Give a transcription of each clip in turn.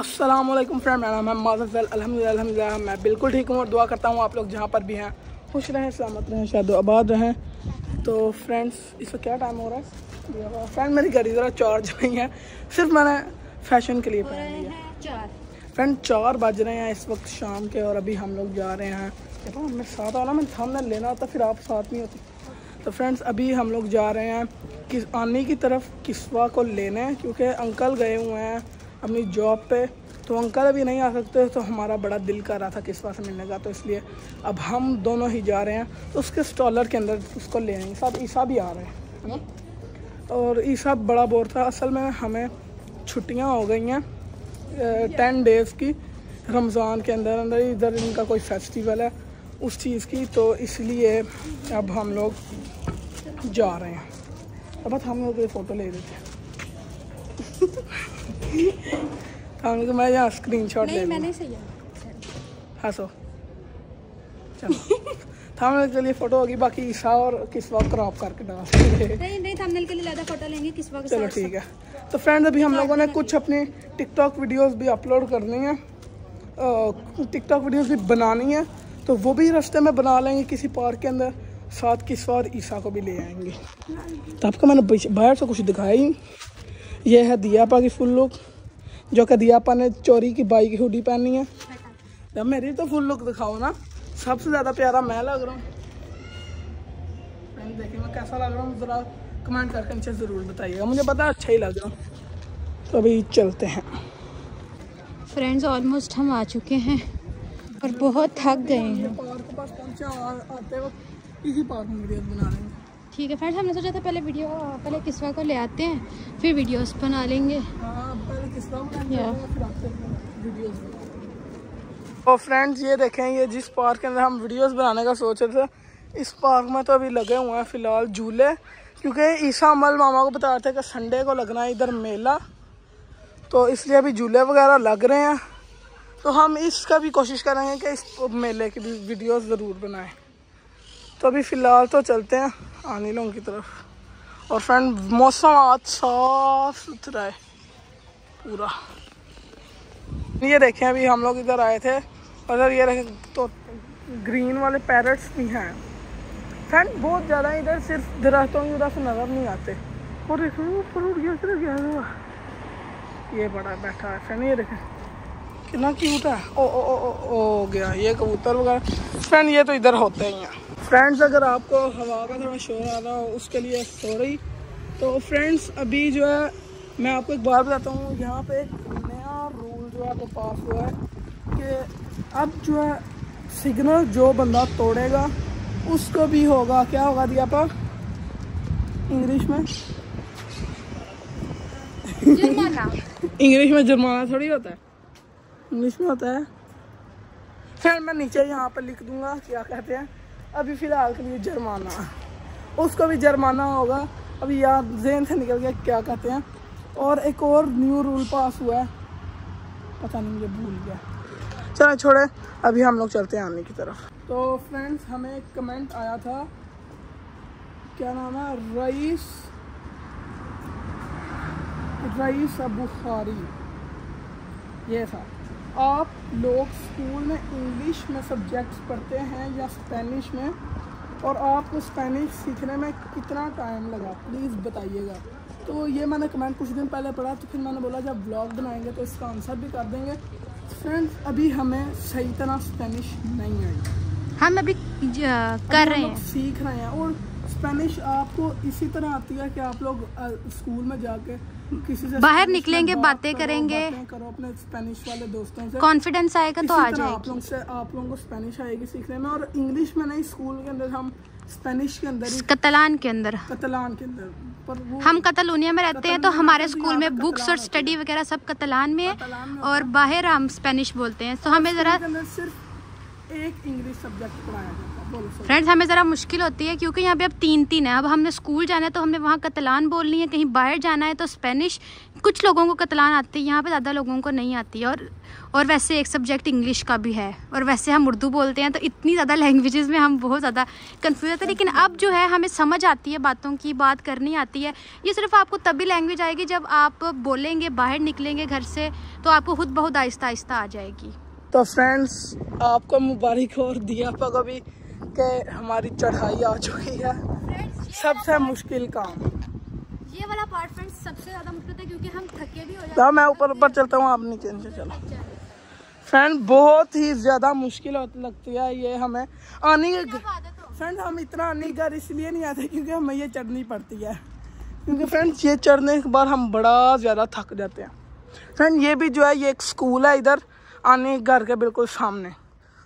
अस्सलाम वालेकुम फ्रेंड मेरा नाम है माजल अल्हम्दुलिल्लाह मैं बिल्कुल ठीक हूँ और दुआ करता हूँ आप लोग जहाँ पर भी हैं। खुश रहें सलामत रहें शायद आबाद रहें। तो फ्रेंड्स इसका क्या टाइम हो रहा है? फ्रेंड मेरी गाड़ी ज़रा चार्ज नहीं है। सिर्फ़ मैंने फ़ैशन के लिए पहन लिया। फ्रेंड चार। बज रहे हैं इस वक्त शाम के और अभी हम लोग जा रहे हैं। देखो हमें साथ आना मैं सामने लेना होता फिर आप साथ नहीं होती। तो फ्रेंड्स अभी हम लोग जा रहे हैं कि आने की तरफ़ किस्वा को लेने क्योंकि अंकल गए हुए हैं। अपनी जॉब पे तो अंकल अभी नहीं आ सकते तो हमारा बड़ा दिल कर रहा था किस्वा से मिलने का तो इसलिए अब हम दोनों ही जा रहे हैं तो उसके स्टॉलर के अंदर उसको ले आएँगे। साथ ईसा भी आ रहे हैं। है ना और ईसा बड़ा बोर था असल में हमें छुट्टियाँ हो गई हैं टेन डेज़ की रमज़ान के अंदर अंदर इधर इनका कोई फेस्टिवल है उस चीज़ की तो इसलिए अब हम लोग जा रहे हैं। अब हम लोग फ़ोटो ले देते हैं। हम मैं यहाँ स्क्रीन शॉट ले मैंने सही हंसो। चलो। थंबनेल के लिए फ़ोटो होगी बाकी ईशा और किसवा क्रॉप करके डाल नहीं नहीं थंबनेल के लिए ज़्यादा फ़ोटो लेंगे किसवा चलो ठीक है। तो फ्रेंड्स अभी हम लोगों ने कुछ अपनी टिकटॉक वीडियोस भी अपलोड करनी है। टिकटॉक वीडियोस भी बनानी है। तो वो भी रास्ते में बना लेंगे किसी पार्क के अंदर। साथ किसवा और ईसा को भी ले आएँगे। तो आपको मैंने बाहर से कुछ दिखाया ही ये है दियापा की फुल लुक जो कि दियापा ने चोरी की बाई की हुडी पहनी है। जब मेरी तो फुल लुक दिखाओ ना। सबसे ज़्यादा प्यारा मैं लग रहा हूँ। देखिए मैं कैसा लग रहा हूँ ज़रा कमेंट करके नीचे ज़रूर बताइएगा। मुझे पता अच्छा ही लग रहा हूँ। तो अभी चलते हैं। फ्रेंड्स ऑलमोस्ट हम आ चुके हैं और बहुत थक गए हैं। पार्क पास पहुँचे आते वक्त इसी पार्क में वीडियो बना रहे हैं ठीक है फ्रेंड्स हमने सोचा था पहले वीडियो पहले किस्वा को ले आते हैं फिर वीडियोस बना लेंगे। तो फ्रेंड्स ये देखें ये जिस पार्क के अंदर हम वीडियोस बनाने का सोच रहे थे इस पार्क में तो अभी लगे हुए हैं फ़िलहाल झूले क्योंकि ईसा अमल मामा को बता रहे थे कि संडे को लगना है इधर मेला तो इसलिए अभी झूले वगैरह लग रहे हैं। तो हम इसका भी कोशिश करेंगे कि इस मेले की भी वीडियोस ज़रूर बनाएँ। तो अभी फ़िलहाल तो चलते हैं आनीलों की तरफ़। और फ्रेंड मौसम आज साफ़ सुथरा है पूरा। ये देखें अभी हम लोग इधर आए थे। और ये देखें तो ग्रीन वाले पैरट्स भी हैं। फ्रेंड बहुत ज़्यादा इधर सिर्फ़ दरख्तों की तरफ़ नज़र नहीं आते। और ये बड़ा बैठा है फ्रेंड ये देखें। कितना क्यूट है। ओ ओ ओ ओ, ओ गया। ये कबूतर वगैरह। फ्रेंड ये तो इधर होते ही हैं। फ्रेंड्स अगर आपको हवा का थोड़ा शोर आ रहा हो उसके लिए सॉरी तो फ्रेंड्स अभी जो है मैं आपको एक बार बताता हूँ. यहाँ पे एक नया रूल जो है वो पास हुआ है कि अब जो है सिग्नल जो बंदा तोड़ेगा उसको भी होगा. क्या होगा दिया पर? इंग्लिश में? इंग्लिश में जुर्माना थोड़ी होता है. इंग्लिश में होता है. फिर मैं नीचे यहाँ पर लिख दूँगा क्या कहते हैं. अभी फ़िलहाल के लिए जुर्माना। उसको भी जुर्माना होगा। अभी याद जेन से निकल गया, क्या कहते हैं? और एक और न्यू रूल पास हुआ है। पता नहीं, मुझे भूल गया। चलो छोड़े, अभी हम लोग चलते हैं आने की तरफ़। तो फ्रेंड्स हमें एक कमेंट आया था। क्या नाम है? रईस रईस अबुखारी ये था। आप लोग स्कूल में इंग्लिश में सब्जेक्ट्स पढ़ते हैं या स्पेनिश में? और आपको स्पेनिश सीखने में कितना टाइम लगा? प्लीज़ बताइएगा। तो ये मैंने कमेंट कुछ दिन पहले पढ़ा तो फिर मैंने बोला जब ब्लॉग बनाएँगे तो इसका आंसर भी कर देंगे। फ्रेंड्स अभी हमें सही तरह स्पेनिश नहीं आई। हम अभी कर रहे हैं। सीख रहे हैं और स्पेनिश आपको इसी तरह आती है कि आप लोग स्कूल में जाके किसी से बाहर निकलेंगे बातें करेंगे। करो अपने स्पेनिश वाले दोस्तों से। कॉन्फिडेंस आएगा तो आ जाएगा आप लोग से आप लोगों को स्पेनिश आएगी सीखने में। और इंग्लिश में नहीं स्कूल के अंदर हम स्पेनिश के अंदर कतलान के अंदर। कतलान के अंदर। पर हम कतलूनिया में रहते हैं तो हमारे स्कूल में बुक्स और स्टडी वगैरह सब कतलान में है और बाहर हम स्पेनिश बोलते हैं। तो हमें ज़रा सिर्फ़ एक इंग्लिश सब्जेक्ट पढ़ाया जाता है। फ्रेंड्स हमें ज़रा मुश्किल होती है क्योंकि यहाँ पे अब तीन तीन है। अब हमने स्कूल जाना है तो हमने वहाँ कतलान बोलनी है, कहीं बाहर जाना है तो स्पेनिश। कुछ लोगों को कतलान आती है, यहाँ पे ज़्यादा लोगों को नहीं आती और और वैसे एक सब्जेक्ट इंग्लिश का भी है। और वैसे हम उर्दू बोलते हैं तो इतनी ज़्यादा लैंग्वेजेस में हम बहुत ज़्यादा कन्फ्यूज़ होते हैं। लेकिन अब जो है, हमें समझ आती है बातों की, बात करनी आती है। ये सिर्फ़ आपको तभी लैंग्वेज आएगी जब आप बोलेंगे, बाहर निकलेंगे घर से तो आपको खुद बहुत आहिस्ता आहिस्ता आ जाएगी। तो फ्रेंड्स आपको मुबारक और दिया अभी के हमारी चढ़ाई आ चुकी है। सबसे मुश्किल काम। ये वाला पार्ट फ्रेंड्स सबसे ज़्यादा मुश्किल है क्योंकि हम थके भी हो जाते तो मैं ऊपर ऊपर चलता हूँ आप नीचे नीचे चलो। फ्रेंड बहुत ही ज़्यादा मुश्किल लगती है ये हमें। आने फ्रेंड हम इतना आने घर इसलिए नहीं आते क्योंकि हमें ये चढ़नी पड़ती है। क्योंकि फ्रेंड्स ये चढ़ने के बाद हम बड़ा ज़्यादा थक जाते हैं। फ्रेंड ये भी जो है ये एक स्कूल है इधर आने घर के बिल्कुल सामने।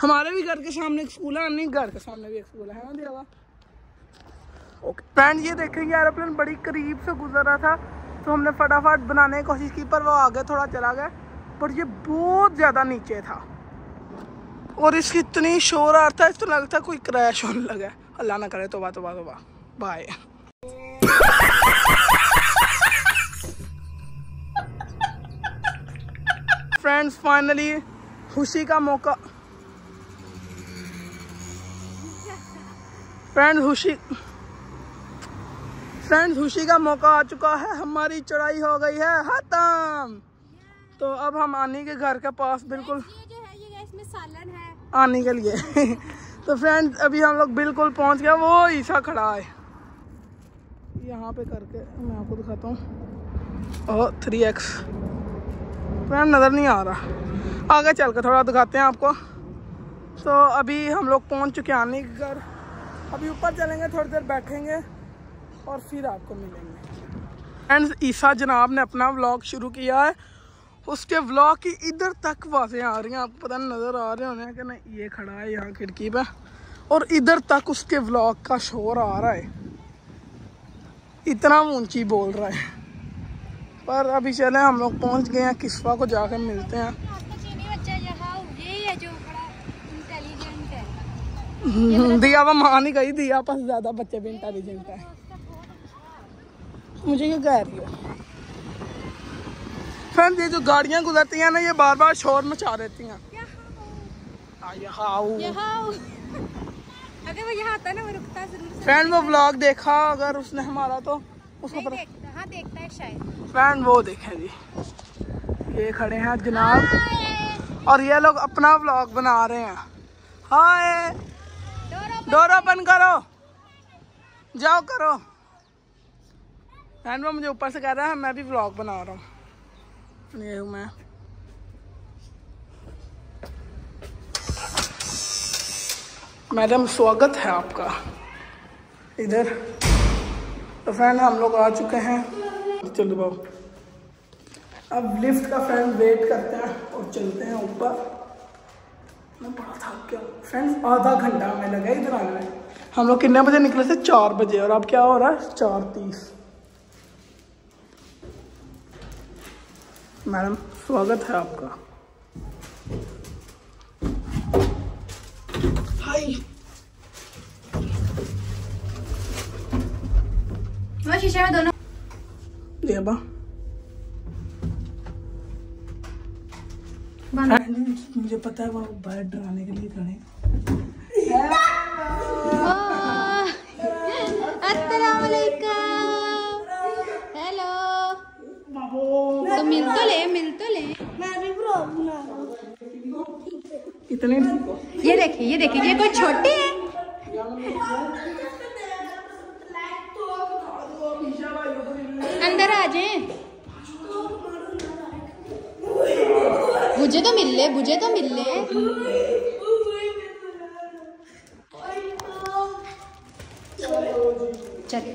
हमारे भी घर के सामने एक स्कूल है आने घर के सामने भी एक स्कूल है ना ओके फ्रेंड ये देखेंगे एरोप्लेन बड़ी करीब से गुजर रहा था तो हमने फटाफट बनाने की कोशिश की, पर वो आगे थोड़ा चला गया, पर ये बहुत ज़्यादा नीचे था। और इसकी इतनी शोर आ रहा था तो लगता कोई क्रैश होने लगा अल्लाह ना करे तो बात तो बात बाय फ्रेंड्स फाइनली खुशी का मौका। फ्रेंड खुशी फ्रेंड्स खुशी का मौका आ चुका है हमारी चढ़ाई हो गई है खत्म। तो अब हम आनी के घर के पास बिल्कुल। आने के लिए। तो फ्रेंड्स अभी हम लोग बिल्कुल पहुँच गए वो ईसा खड़ा है। यहाँ पे करके मैं आपको दिखाता हूँ। और थ्री एक्स फ्रेंड नज़र नहीं आ रहा। आगे चल कर थोड़ा दिखाते हैं आपको। तो अभी हम लोग पहुँच चुके हैं आने के घर। अभी ऊपर चलेंगे, थोड़ी देर बैठेंगे और फिर आपको मिलेंगे। फ्रेंड्स ईसा जनाब ने अपना व्लॉग शुरू किया है। उसके व्लॉग की इधर तक बातें आ रही हैं, आपको पता नज़र आ रहे होने कि नहीं, ये खड़ा है यहाँ खिड़की पे। और इधर तक उसके व्लॉग का शोर आ रहा है। इतना ऊँची बोल रहा है। पर अभी चले, हम लोग पहुँच गए हैं, किस्वा को जाकर मिलते हैं। दिया वो मान ही गई दिया पास ज़्यादा बच्चे भी इंटेलिजेंट है। मुझे ये कह रही है। फ्रेंड ये जो गाड़ियाँ गुजरती हैं ना ये बार बार शोर मचा देती हैं। अगर वो यहाँ आता ना वो रुकता ज़रूर फ्रेंड वो व्लॉग देखा अगर उसने हमारा तो उसको पता देखता हाँ देखता है शायद। फ्रेंड वो देखे जी। ये खड़े हैं जनाब। और ये लोग अपना व्लॉग बना रहे हैं। हाय। डोर ओपन करो। जाओ करो। वो मुझे ऊपर से कह रहा है, मैं भी व्लॉग बना रहा हूँ। ये हूँ मैं। मैडम, स्वागत है आपका। इधर। तो फ्रेंड हम लोग आ चुके हैं। चलो बाबू अब लिफ्ट का फ्रेंड वेट करते हैं और चलते हैं ऊपर। मैं बड़ा थक गया फ्रेंड्स आधा घंटा हमें लगा इधर आने में। हम लोग कितने बजे निकले थे? चार बजे। और अब क्या हो रहा है? चार तीस। मैडम स्वागत है आपका। हाय। शीशे में दोनों देबा मुझे पता है वो बाहर डराने के लिए खड़े हेलो। तो मिल तो ले मिल तो ले। इतने ये देखिए ये देखिए ये कोई छोटे है? अंदर आ जाए। मुझे तो मिल ले, मुझे तो मिल ले। चलिए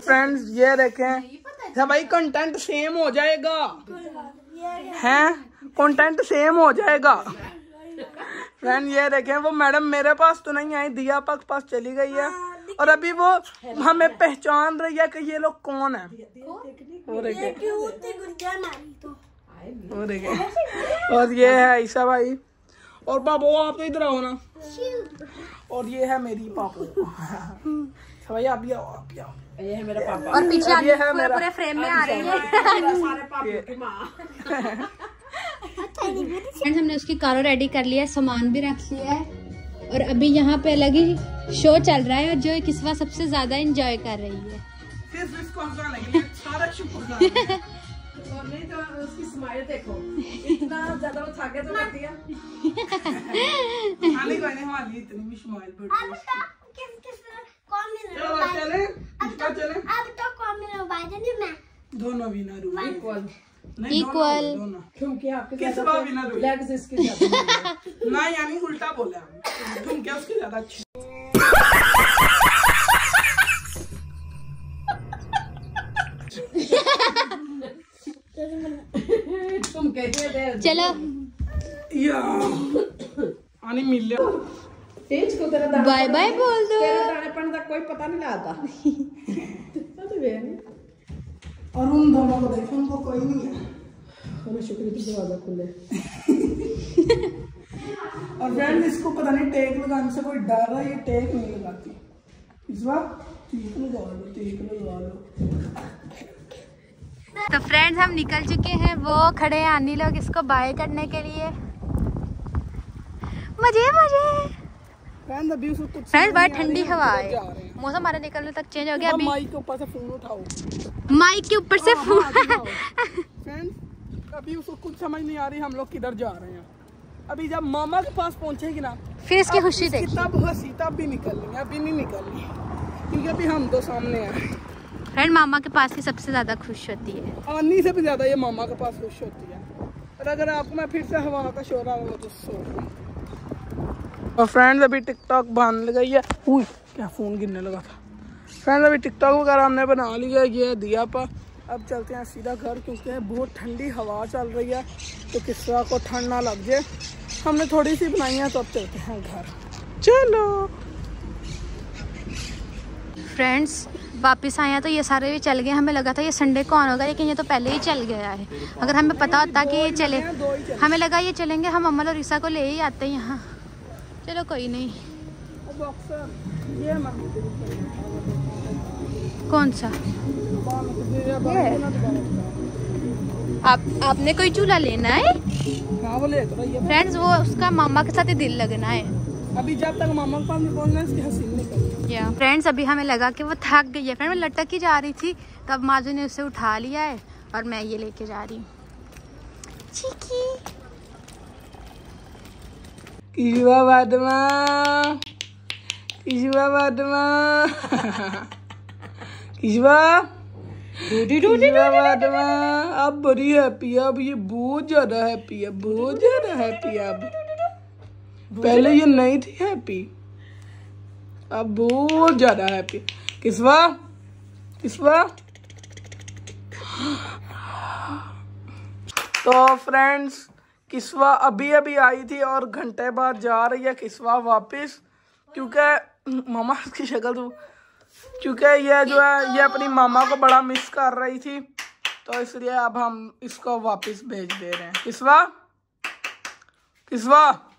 फ्रेंड्स ये देखें भाई कंटेंट सेम हो जाएगा। हैं? कंटेंट सेम हो जाएगा। फ्रेंड ये देखें, वो मैडम मेरे पास तो नहीं आई दिया पक पास चली गई है। और अभी वो हमें पहचान रही है कि ये लोग कौन है। वो देखे और ये है ईसा भाई। और बाबू आप तो इधर आओ ना। और ये है मेरी पापू। भैया अभी आओ अभी आओ। ये है मेरा पापा। और पीछे ये है पूरे मेरा- पूरे फ्रेम में आ रही है। सारे पापियों की माँ। फ्रेंड्स हमने उसकी कारो रेडी कर लिया है सामान भी रख लिया है। और अभी यहाँ पे अलग ही शो चल रहा है और जो किस्वा सबसे ज़्यादा एंजॉय कर रही है। सिर्फ़ इसको हंसाने के लिए सारा शुक्र और नहीं तो उसकी स्माइल देखो। इतना ज़्यादा वो थके तो करती है। आने को नहीं वाली इतनी भी स्माइल बढ़ तो किस किस कौन मेरा चलो मोबाइल चले इसका चले। अब तो कौन मेरा मोबाइल है दोनों विनर हुए। इक्वल क्योंकि आपके किस बार विनर हुई लेग्स इसके ज़्यादा ना यानी उल्टा बोला। हम तुम क्या उसकी ज़्यादा अच्छी तुम कहते चलो। या। आनी मिल तेज को तेरा बाय बाय बोल दो। तेरे दानेपन का कोई पता नहीं लगता। तो वे और उन दोनों को देखो उनको कोई नहीं है। हमें शुक्र दरवाज़ा खुले। और फ्रेंड इसको पता नहीं टेक लगाने से कोई डर रहा है ये टेक नहीं लगाती। इस बार टेक लगा लो टेक लगा लो। तो फ्रेंड्स हम निकल चुके हैं वो खड़े हैं अन्नी लोग इसको बाय करने के लिए। मज़े मज़े। फ्रेंड्स बहुत ठंडी हवा है। मौसम हमारे निकलने तक चेंज हो गया अभी। माइक के ऊपर से फ़ोन उठाओ। माइक के ऊपर से फ़ोन फ्रेंड्स अभी उसको कुछ समझ नहीं आ रही हम लोग किधर जा रहे हैं। अभी जब मामा के पास पहुंचेगी ना फिर इसकी खुशी देखिए। तब हँसी तब भी निकलनी है अभी नहीं निकलनी। क्योंकि अभी हम दो सामने हैं। फ्रेंड मामा के पास ही सबसे ज़्यादा खुश होती है। आनी से भी ज़्यादा ये मामा के पास खुश होती है। और अगर आपको मैं फिर से हवा का शोर आ तो सो। और फ्रेंड्स अभी टिकटॉक बाँध गई है। उई क्या फ़ोन गिरने लगा था। फ्रेंड्स अभी टिकटॉक वगैरह हमने बना लिया ये दिया पर। अब चलते हैं सीधा घर क्योंकि बहुत ठंडी हवा चल रही है तो किस्सा को ठंड ना लग जाए। हमने थोड़ी सी बनाई है तो अब चलते हैं घर। चलो। फ्रेंड्स वापस आए हैं तो ये सारे भी चल गए। हमें लगा था ये संडे को ऑन होगा लेकिन ये तो पहले ही चल गया है। अगर हमें पता होता कि ये चले चले हमें लगा ये चलेंगे हम अमल और ईसा को ले ही आते हैं यहाँ। चलो कोई नहीं। ये कौन सा? आप आपने कोई झूला लेना है? तो रही है। फ्रेंड्स वो उसका मामा के साथ ही दिल लगना है। अभी जब तक मामा के पास नहीं पहुँचना इसकी हँसी नहीं निकलती। या फ्रेंड्स अभी हमें लगा कि वो थक गई है। फ्रेंड वो लटक ही जा रही थी। तब माजू ने उसे उठा लिया है और मैं ये लेके जा रही हूँ। चीकी किशुआ बादमा? किशुआ बादमा? किशुआ अब बड़ी हैप्पी है अब ये बहुत ज़्यादा हैप्पी है बहुत ज़्यादा हैप्पी है अब। पहले ये नहीं थी हैप्पी अब बहुत ज़्यादा हैप्पी। किसवा? किसवा? तो फ्रेंड्स किस्वा अभी अभी आई थी और घंटे बाद जा रही है किसवा वापस क्योंकि मामा की शक्ल तो क्योंकि ये जो है ये अपनी मामा को बड़ा मिस कर रही थी। तो इसलिए अब हम इसको वापस भेज दे रहे हैं। किसवा? किस्वा?